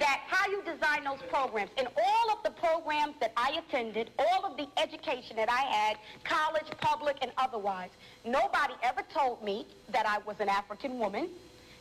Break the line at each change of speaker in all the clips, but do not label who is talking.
that how you design those programs. In all of the programs that I attended, all of the education that I had, college, public, and otherwise, nobody ever told me that I was an African woman.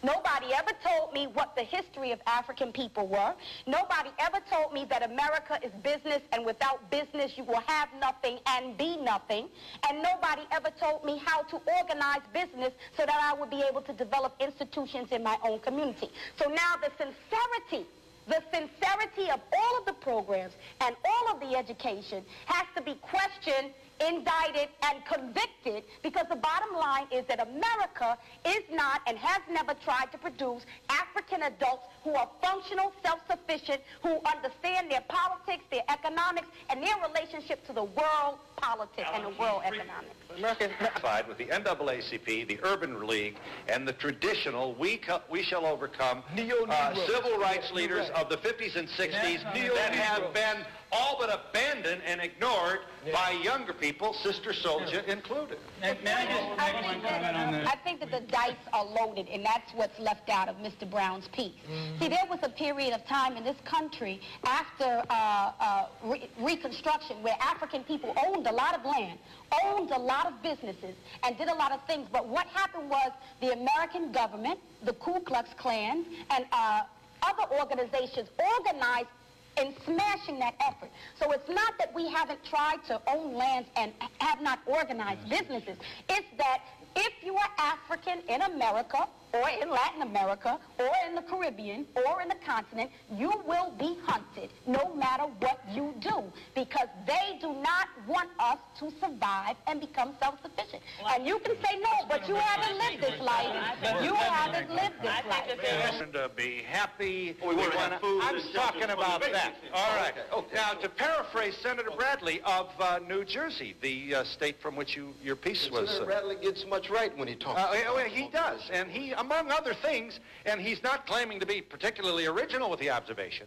Nobody ever told me what the history of African people were. Nobody ever told me that America is business and without business you will have nothing and be nothing. And nobody ever told me how to organize business so that I would be able to develop institutions in my own community. So now the sincerity the sincerity of all of the programs and all of the education has to be questioned indicted, and convicted because the bottom line is that America is not and has never tried to produce African adults who are functional, self-sufficient, who understand their politics, their economics, and their relationship to the world politics and the world economics.
America is with the NAACP, the Urban League, and the traditional We, we Shall Overcome uh, civil rights leaders of the 50s and 60s that have been all but abandoned and ignored by younger people, Sister Souljah yeah. included.
May, may I just make one comment on that? I think that the dice are loaded, and that's what's left out of Mr. Brown's piece. Mm-hmm. See, there was a period of time in this country after uh, uh, re- Reconstruction where African people owned a lot of land, owned a lot of businesses, and did a lot of things. But what happened was the American government, the Ku Klux Klan, and uh, other organizations organized in smashing that effort. So it's not that we haven't tried to own lands and have not organized businesses. It's that if you are African in America or in Latin America or in the Caribbean or in the continent, you will be hunted no matter what you do because they do not want us to survive and become self-sufficient. And you can say no, but you haven't lived this life. You haven't lived this life.
And to be happy. We want food. I'm talking about that. All right. Now, to paraphrase Senator Bradley of uh, New Jersey, the uh, state from which you, your piece was.
Senator uh, Bradley gets much right when he talks. Uh,
well, he does, and he among other things, and he's not claiming to be particularly original with the observation,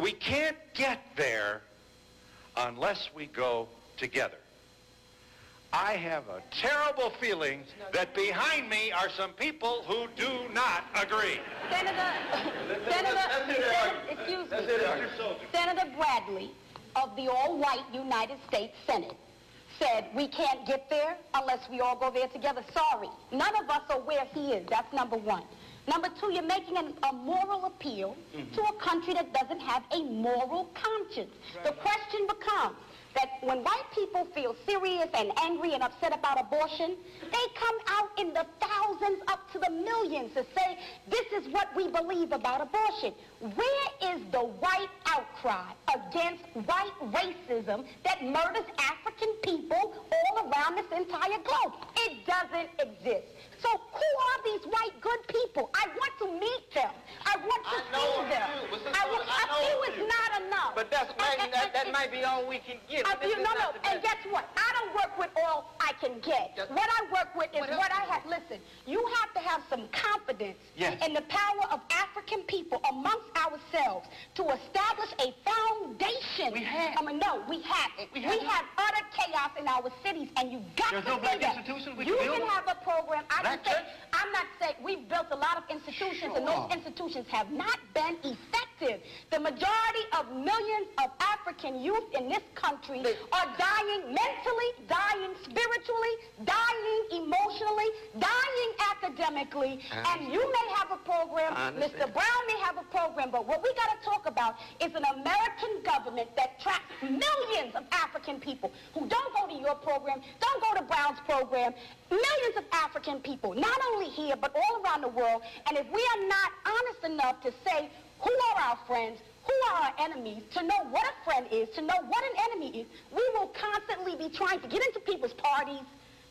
we can't get there unless we go together. I have a terrible feeling that behind me are some people who do not agree.
Senator, Senator, Senator excuse me, Senator Bradley of the all-white United States Senate said we can't get there unless we all go there together. Sorry. None of us are where he is. That's number one. Number two, you're making an, a moral appeal mm-hmm. to a country that doesn't have a moral conscience. Right. The question becomes, that when white people feel serious and angry and upset about abortion, they come out in the thousands up to the millions to say, this is what we believe about abortion. Where is the white outcry against white racism that murders African people all around this entire globe? It doesn't exist. So who are these white good people? I want to meet them. I want to I see them. I, want, I, I few is not enough.
But that's and, that, that might be all we can get.
A few, no, no. And guess what? I don't work with all I can get. Just, what I work with is what, what I have. Listen, you have to have some confidence yes. in the power of African people amongst ourselves to establish a foundation.
We have.
I mean, no, we have it. We, have, we have utter chaos in our cities, and you got
There's
to
no black institution we
You
can,
can have a program. I can say I'm not saying we've built a lot of institutions, sure. and those institutions have not been effective. The majority of millions of African youth in this country are dying mentally, dying spiritually, dying emotionally, dying academically. And you may have a program, Mr. Brown may have a program, but what we got to talk about is an American government that tracks millions of African people who don't go to your program, don't go to Brown's program, millions of African people, not only here, but all around the world. And if we are not honest enough to say who are our friends, who are our enemies, to know what a friend is, to know what an enemy is, we will constantly be trying to get into people's parties,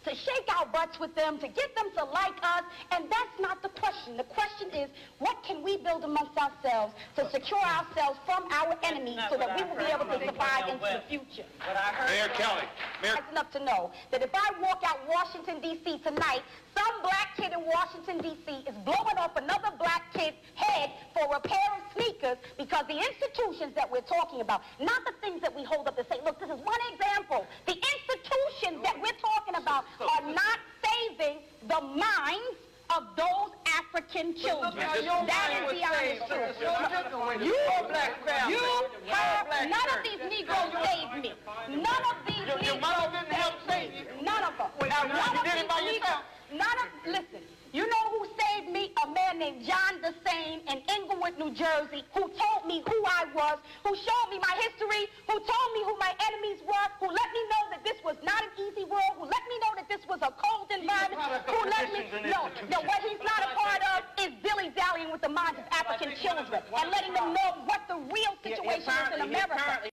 to shake our butts with them, to get them to like us, and that's not the question. The question is, what can we build amongst ourselves to secure ourselves from our enemies so that we will be able to survive into the future?
Mayor Kelly. Mayor...
That's enough to know that if I walk out Washington, D.C. tonight, some black kid in Washington, D.C. is blowing up another black kid's head for a pair of sneakers because the institutions that we're talking about, not the things that we hold up to say, look, this is one example. The institutions that we're talking about are not saving the minds of those African children. That is the honest truth. You
Now,
named John DeSane in Englewood, New Jersey, who told me who I was, who showed me my history, who told me who my enemies were, who let me know that this was not an easy world, who let me know that this was a cold environment, who let me, no, no, what he's not a part of is dilly-dallying with the minds of African children and letting them know what the real situation is in America.